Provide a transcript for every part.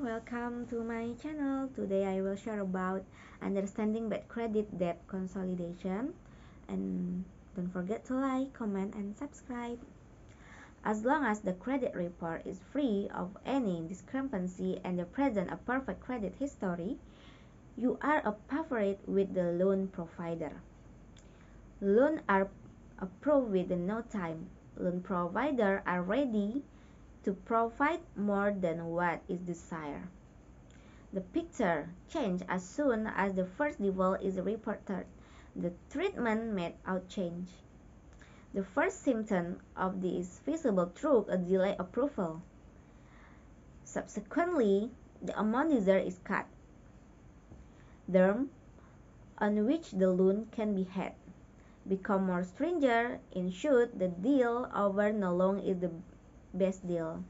welcome to my channel. Today I will share about understanding bad credit debt consolidation and don't forget to like, comment and subscribe. As long as the credit report is free of any discrepancy and the present a perfect credit history, you are a favorite with the loan provider. loan are approved within no time. Loan provider are ready to provide more than what is desired. The picture changes as soon as the first default is reported. The treatment made out change. The first symptom of this is visible through a delay approval. Subsequently, the amount desired is cut. Term on which the loan can be had become more stringent in should the deal over no longer is the best deal.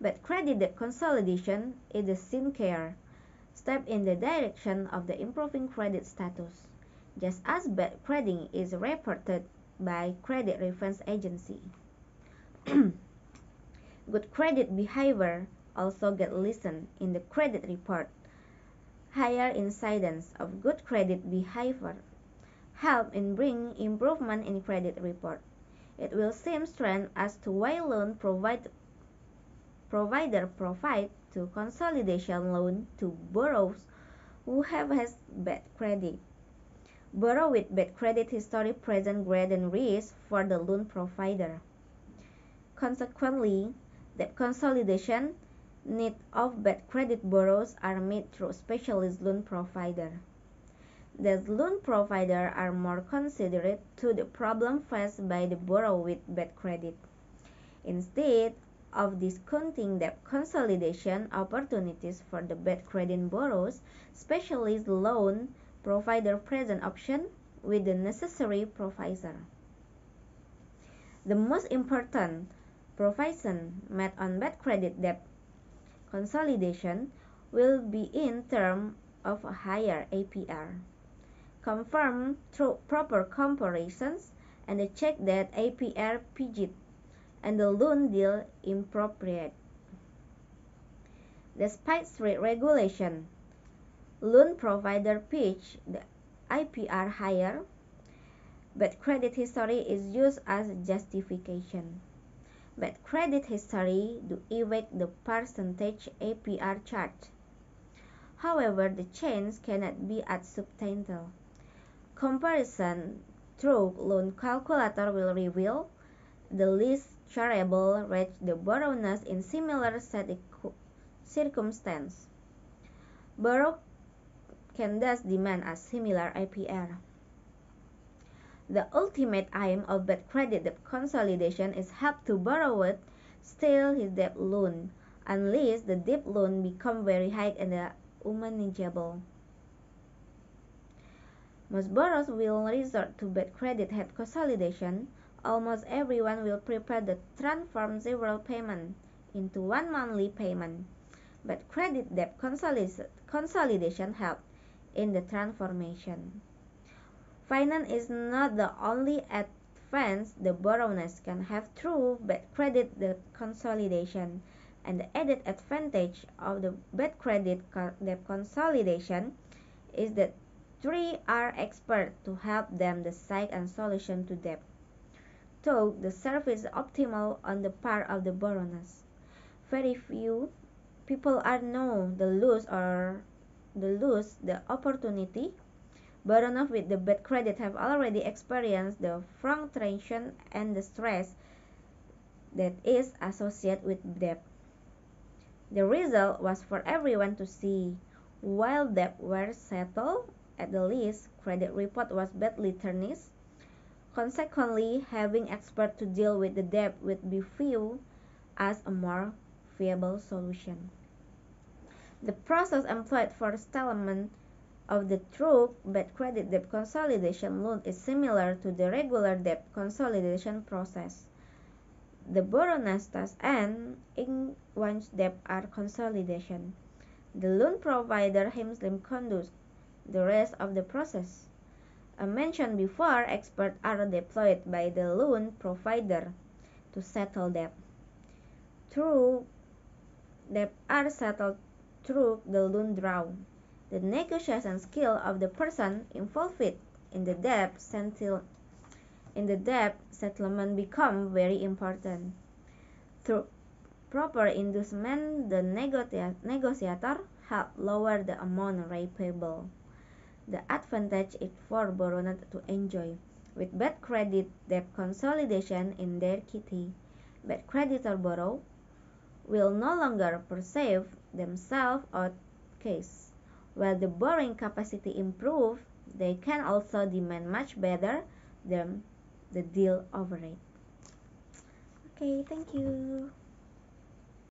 But credit consolidation is the sincere step in the direction of the improving credit status, just as bad credit is reported by credit reference agency. Good credit behavior also get listed in the credit report. Higher incidence of good credit behavior help in bringing improvement in credit report. It will seem strange as to why loan provide, provider provide to consolidation loan to borrowers who have has bad credit. Borrow with bad credit history present greater risk for the loan provider. Consequently, the consolidation need of bad credit borrowers are met through specialist loan provider that loan providers are more considerate to the problem faced by the borrower with bad credit. Instead of discounting debt consolidation opportunities for the bad credit borrowers, specialist loan provider present option with the necessary proviso. The most important provision made on bad credit debt consolidation will be in terms of a higher APR confirm through proper comparisons and check that APR PGIT and the loan deal appropriate. Despite strict regulation, loan provider pitch the APR higher, but credit history is used as justification. But credit history do evade the percentage APR charge. However, the change cannot be as substantial. Comparison through loan calculator will reveal the least chargeable rate the borrowers in similar set circumstance. Borrow can thus demand a similar APR. The ultimate aim of bad credit debt consolidation is help to borrower steal his debt loan unless the debt loan become very high and unmanageable. Most borrowers will resort to bad credit debt consolidation. Almost everyone will prepare to transform several payments into one monthly payment. But credit debt consolidation helps in the transformation. Finance is not the only advance the borrowers can have through bad credit debt consolidation. And the added advantage of the bad credit debt consolidation is that Three are expert to help them decide on solution to debt. Two, the service is optimal on the part of the borrowers. Very few people are know the lose or the lose the opportunity. Borrowers with the bad credit have already experienced the frustration and the stress that is associated with debt. The result was for everyone to see. While debt were settled, at the least, credit report was badly tarnished. Consequently, having experts to deal with the debt would be viewed as a more viable solution. The process employed for settlement of the true bad credit debt consolidation loan is similar to the regular debt consolidation process. The borrower's task and in one's debt are consolidation. The loan provider himself conducts the rest of the process. As mentioned before, experts are deployed by the loan provider to settle debt. Through debts are settled through the loan draw. The negotiation skill of the person involved in the debt in the debt settlement become very important. Through proper inducement, the negotiator help lower the amount repayable. The advantage is for borrower to enjoy. With bad credit debt consolidation in their kitty, bad creditor borrow will no longer perceive themselves out case. While the borrowing capacity improve, they can also demand much better than the deal overrate. Okay, thank you.